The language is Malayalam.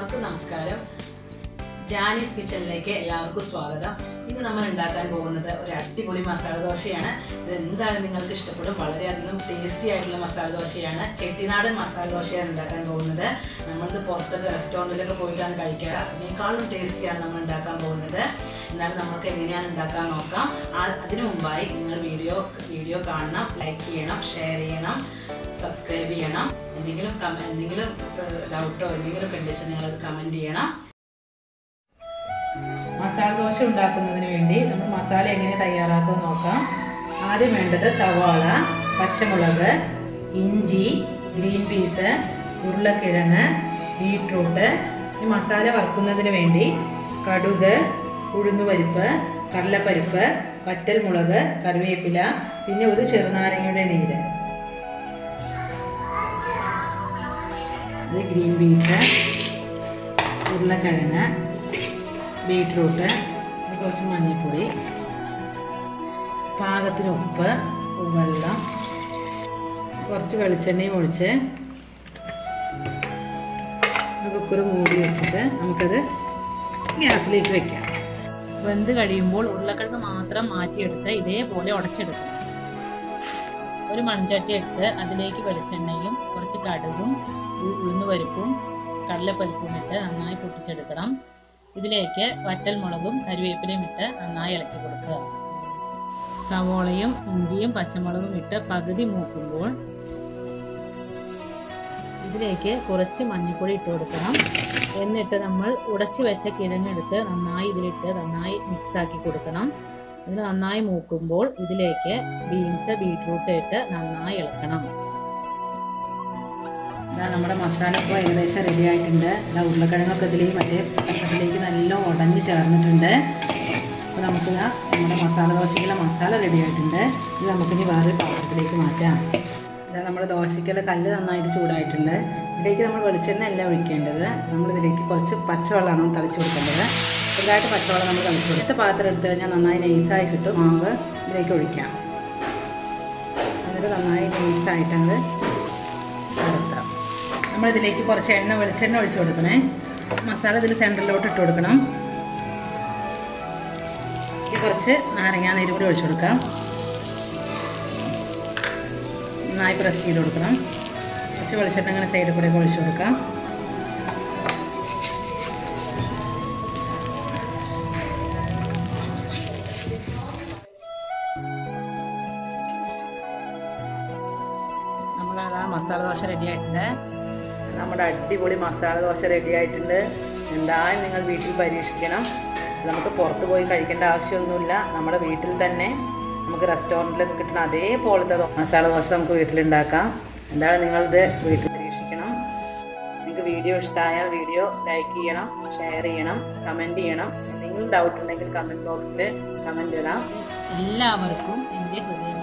എല്ലാവർക്കും നമസ്കാരം. ജാനീസ് കിച്ചണിലേക്ക് എല്ലാവർക്കും സ്വാഗതം. ഇന്ന് നമ്മൾ ഉണ്ടാക്കാൻ പോകുന്നത് ഒരു അടിപൊളി മസാല ദോശയാണ്. ഇത് എന്താണ് നിങ്ങൾക്ക് ഇഷ്ടപ്പെടും? വളരെയധികം ടേസ്റ്റി ആയിട്ടുള്ള മസാല ദോശയാണ്. ചെട്ടിനാടൻ മസാല ദോശയാണ് ഉണ്ടാക്കാൻ പോകുന്നത്. നമ്മളിത് പുറത്തൊക്കെ റെസ്റ്റോറന്റിലൊക്കെ പോയിട്ടാണ് കഴിക്കാറ്. അതിനേക്കാളും ടേസ്റ്റിയാണ് നമ്മൾ ഉണ്ടാക്കാൻ പോകുന്നത്. എന്നാലും നമുക്ക് എങ്ങനെയാണ് ഉണ്ടാക്കാൻ നോക്കാം. അതിനു മുമ്പായി നിങ്ങൾ വീഡിയോ വീഡിയോ കാണണം ലൈക്ക് ചെയ്യണം ഷെയർ ചെയ്യണം സബ്സ്ക്രൈബ് ചെയ്യണം. എന്തെങ്കിലും എന്തെങ്കിലും ഡൗട്ടോ എന്തെങ്കിലും ഒക്കെ നിങ്ങൾ നിങ്ങളത് കമന്റ് ചെയ്യണം. മസാല ദോശ ഉണ്ടാക്കുന്നതിന് വേണ്ടി നമ്മൾ മസാല എങ്ങനെ തയ്യാറാക്കാൻ നോക്കാം. ആദ്യം വേണ്ടത് സവാള പച്ചമുളക് ഇഞ്ചി ഗ്രീൻ പീസ് ഉരുളക്കിഴങ്ങ് ബീട്രൂട്ട്. ഈ മസാല വറുക്കുന്നതിന് വേണ്ടി കടുക് ഉഴുന്നുപരിപ്പ് കടലപ്പരിപ്പ് വറ്റൽമുളക് കറിവേപ്പില പിന്നെ ഒരു ചെറുനാരങ്ങയുടെ നീര്. ഗ്രീൻ പീസ് ഉരുളക്കിഴങ്ങ് ബീട്രൂട്ട് കുറച്ച് മഞ്ഞൾപ്പൊടി പാകത്തിന് ഉപ്പ് വെള്ളം കുറച്ച് വെളിച്ചെണ്ണയും ഒഴിച്ച് കുക്കർ മൂടി വെച്ചിട്ട് നമുക്കത് ഗ്യാസിലേക്ക് വെക്കാം. വെന്ത് കഴിയുമ്പോൾ ഉരുളക്കിഴങ്ങ് മാത്രം മാറ്റിയെടുത്ത് ഇതേപോലെ ഉടച്ചെടുക്കണം ഒരു മൺചട്ടി എടുത്ത് അതിലേക്ക് വെളിച്ചെണ്ണയും കുറച്ച് കടുകും ഉഴുന്ന് ഉഴുന്നുപരിപ്പും കടലപ്പരിപ്പും ഇട്ട് നന്നായി പൊട്ടിച്ചെടുക്കണം. ഇതിലേക്ക് വറ്റൽമുളകും കരിവേപ്പിലയും ഇട്ട് നന്നായി ഇളക്കി കൊടുക്കുക. സവോളയും ഇഞ്ചിയും പച്ചമുളകും ഇട്ട് പകുതി മൂക്കുമ്പോൾ ഇതിലേക്ക് കുറച്ച് മഞ്ഞൾപ്പൊടി ഇട്ട് കൊടുക്കണം. എന്നിട്ട് നമ്മൾ ഉടച്ചു വെച്ച കിഴങ്ങെടുത്ത് നന്നായി ഇതിലിട്ട് നന്നായി മിക്സാക്കി കൊടുക്കണം. ഇത് നന്നായി മൂക്കുമ്പോൾ ഇതിലേക്ക് ബീൻസ് ബീട്രൂട്ട് ഇട്ട് നന്നായി ഇളക്കണം. ഇതാ നമ്മുടെ മസാല ഇപ്പോൾ ഏകദേശം റെഡി ആയിട്ടുണ്ട്. ഇതാ ഉരുളക്കിഴങ്ങൊക്കെ ഇതിലേക്ക് മറ്റേ ഭക്ഷണത്തിലേക്ക് നല്ല ഉടഞ്ഞ് ചേർന്നിട്ടുണ്ട്. അപ്പോൾ നമുക്കിതാ നമ്മുടെ മസാല ദോശയ്ക്കുള്ള മസാല റെഡി ആയിട്ടുണ്ട്. ഇത് നമുക്കിനി വേറെ പാത്രത്തിലേക്ക് മാറ്റാം. ഇതാ നമ്മൾ ദോശയ്ക്കുള്ള കല്ല് നന്നായിട്ട് ചൂടായിട്ടുണ്ട്. ഇതിലേക്ക് നമ്മൾ വെളിച്ചെണ്ണ അല്ല ഒഴിക്കേണ്ടത്. നമ്മളിതിലേക്ക് കുറച്ച് പച്ചവെള്ളമാണ് തളിച്ച് കൊടുക്കേണ്ടത്. ചെറുതായിട്ട് പച്ചവെള്ളം നമ്മൾ തളിച്ച് കൊടുത്ത് പാത്രം എടുത്ത് കഴിഞ്ഞാൽ നന്നായി നൈസായി കിട്ടും. മാവ് ഇതിലേക്ക് ഒഴിക്കാം. എന്നിട്ട് നന്നായി നൈസായിട്ടത് കൊടുക്കാം നമ്മളിതിലേക്ക് കുറച്ച് എണ്ണ വെളിച്ചെണ്ണ ഒഴിച്ച് കൊടുക്കണേ. മസാല ഇതിൽ സെന്ററിലോട്ട് ഇട്ട് കൊടുക്കണം. കുറച്ച് നാരങ്ങാ നീര് കൂടി ഒഴിച്ചു കൊടുക്കാം. നന്നായി പ്രസ് ചെയ്ത് കൊടുക്കണം. കുറച്ച് വെളിച്ചെണ്ണ അങ്ങനെ സൈഡിൽ കൂടെ ഒഴിച്ചു കൊടുക്കാം. നമ്മളത് മസാല ദോശ റെഡി ആയിട്ടുണ്ട്. നമ്മുടെ അടിപൊളി മസാല ദോശ റെഡി ആയിട്ടുണ്ട്. എന്തായാലും നിങ്ങൾ വീട്ടിൽ പരീക്ഷിക്കണം. നമുക്ക് പുറത്ത് പോയി കഴിക്കേണ്ട ആവശ്യമൊന്നുമില്ല. നമ്മുടെ വീട്ടിൽ തന്നെ നമുക്ക് റെസ്റ്റോറന്റിലൊക്കെ കിട്ടുന്ന അതേപോലത്തെ മസാല ദോശ നമുക്ക് വീട്ടിലുണ്ടാക്കാം. എന്തായാലും നിങ്ങളിത് വീട്ടിൽ പരീക്ഷിക്കണം നിങ്ങൾക്ക് വീഡിയോ ഇഷ്ടമായാൽ വീഡിയോ ലൈക്ക് ചെയ്യണം ഷെയർ ചെയ്യണം കമന്റ് ചെയ്യണം. എന്തെങ്കിലും ഡൗട്ട് ഉണ്ടെങ്കിൽ കമന്റ് ബോക്സിൽ കമന്റ് ഇടാം. എല്ലാവർക്കും എന്റെ ഹൃദയം